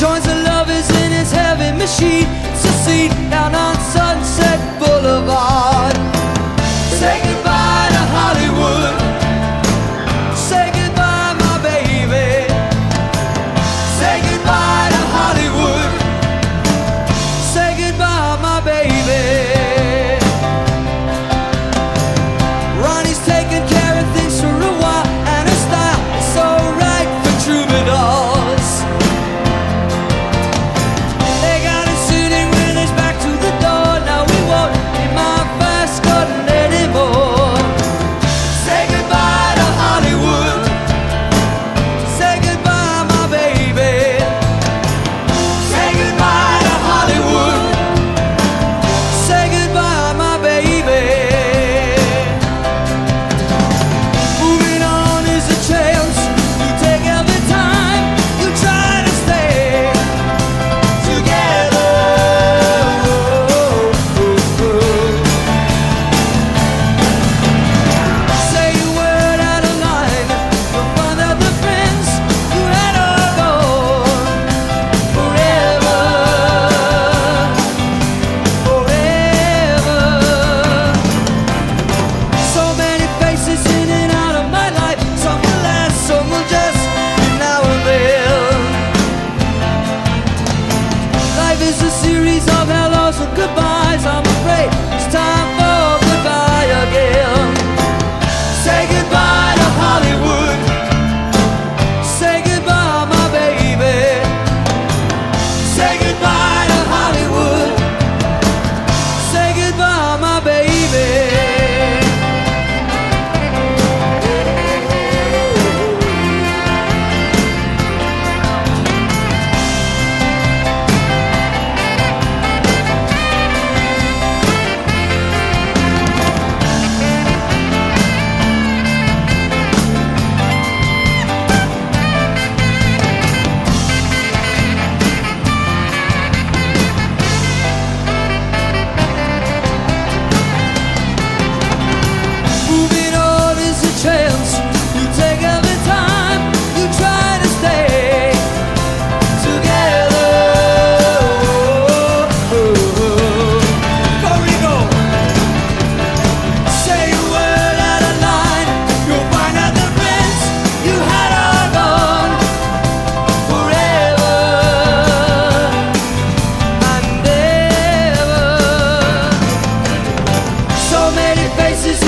joins the lovers in his heavy machine. It's down on faces